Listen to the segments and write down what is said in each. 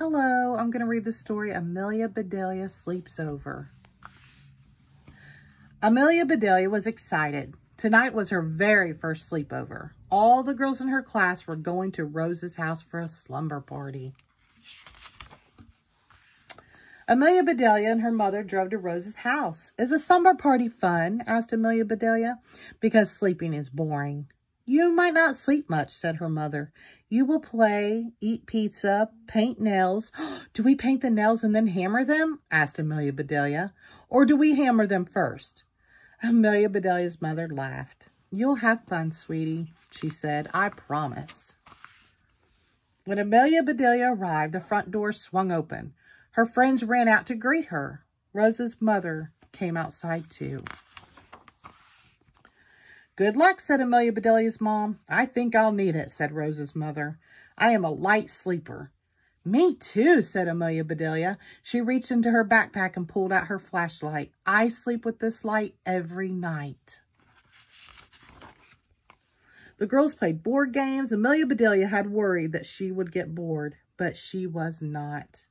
Hello, I'm going to read the story Amelia Bedelia Sleeps Over. Amelia Bedelia was excited. Tonight was her very first sleepover. All the girls in her class were going to Rose's house for a slumber party. Amelia Bedelia and her mother drove to Rose's house. Is a slumber party fun? asked Amelia Bedelia. Because sleeping is boring. You might not sleep much, said her mother. You will play, eat pizza, paint nails. do we paint the nails and then hammer them? asked Amelia Bedelia. Or do we hammer them first? Amelia Bedelia's mother laughed. You'll have fun, sweetie, she said. I promise. When Amelia Bedelia arrived, the front door swung open. Her friends ran out to greet her. Rose's mother came outside too. Good luck, said Amelia Bedelia's mom. I think I'll need it, said Rose's mother. I am a light sleeper. Me too, said Amelia Bedelia. She reached into her backpack and pulled out her flashlight. I sleep with this light every night. The girls played board games. Amelia Bedelia had worried that she would get bored, but she was not.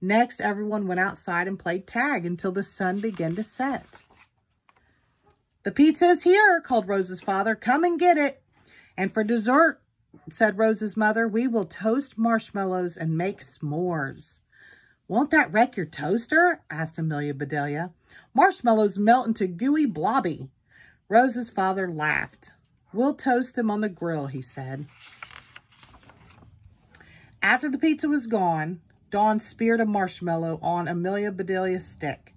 Next, everyone went outside and played tag until the sun began to set. The pizza is here, called Rose's father. Come and get it. And for dessert, said Rose's mother, we will toast marshmallows and make s'mores. Won't that wreck your toaster? asked Amelia Bedelia. Marshmallows melt into gooey blobby. Rose's father laughed. We'll toast them on the grill, he said. After the pizza was gone, Dawn speared a marshmallow on Amelia Bedelia's stick.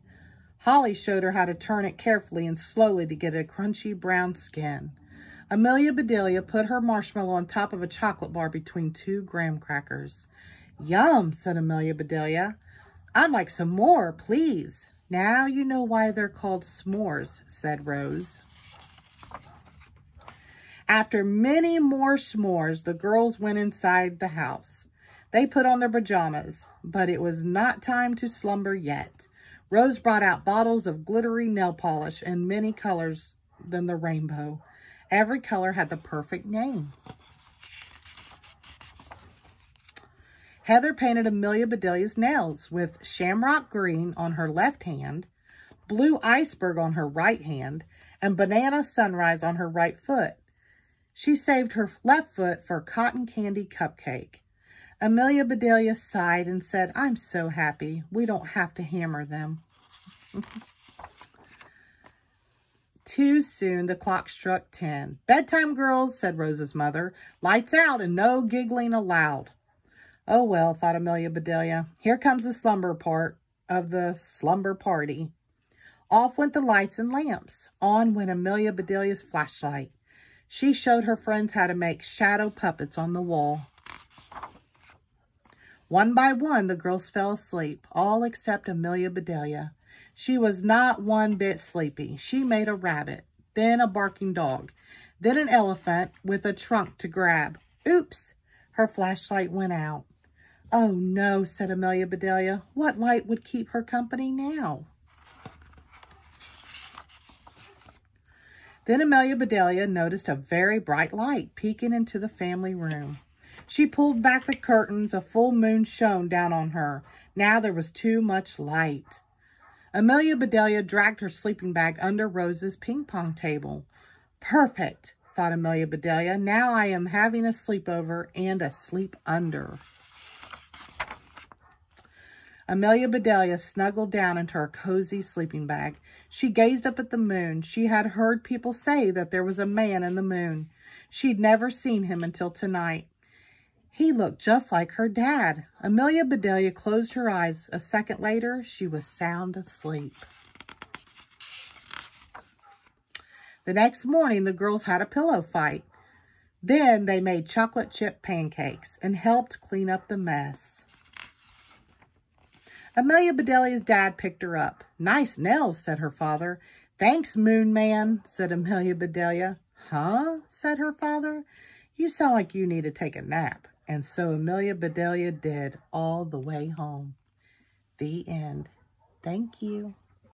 Holly showed her how to turn it carefully and slowly to get a crunchy brown skin. Amelia Bedelia put her marshmallow on top of a chocolate bar between two graham crackers. Yum, said Amelia Bedelia. I'd like some more, please. Now you know why they're called s'mores, said Rose. After many more s'mores, the girls went inside the house. They put on their pajamas, but it was not time to slumber yet. Rose brought out bottles of glittery nail polish in many colors than the rainbow. Every color had the perfect name. Heather painted Amelia Bedelia's nails with shamrock green on her left hand, blue iceberg on her right hand, and banana sunrise on her right foot. She saved her left foot for cotton candy cupcake. Amelia Bedelia sighed and said, I'm so happy. We don't have to hammer them. Too soon the clock struck ten. Bedtime, girls, said Rose's mother. Lights out and no giggling allowed. Oh, well, thought Amelia Bedelia. Here comes the slumber part of the slumber party. Off went the lights and lamps. On went Amelia Bedelia's flashlight. She showed her friends how to make shadow puppets on the wall. One by one, the girls fell asleep, all except Amelia Bedelia. She was not one bit sleepy. She made a rabbit, then a barking dog, then an elephant with a trunk to grab. Oops! Her flashlight went out. Oh no, said Amelia Bedelia. What light would keep her company now? Then Amelia Bedelia noticed a very bright light peeking into the family room. She pulled back the curtains. A full moon shone down on her. Now there was too much light. Amelia Bedelia dragged her sleeping bag under Rose's ping pong table. Perfect, thought Amelia Bedelia. Now I am having a sleepover and a sleep under. Amelia Bedelia snuggled down into her cozy sleeping bag. She gazed up at the moon. She had heard people say that there was a man in the moon. She'd never seen him until tonight. He looked just like her dad. Amelia Bedelia closed her eyes. A second later, she was sound asleep. The next morning, the girls had a pillow fight. Then they made chocolate chip pancakes and helped clean up the mess. Amelia Bedelia's dad picked her up. Nice nails, said her father. Thanks, Moon Man, said Amelia Bedelia. Huh, said her father. You sound like you need to take a nap. And so Amelia Bedelia did all the way home. The end. Thank you.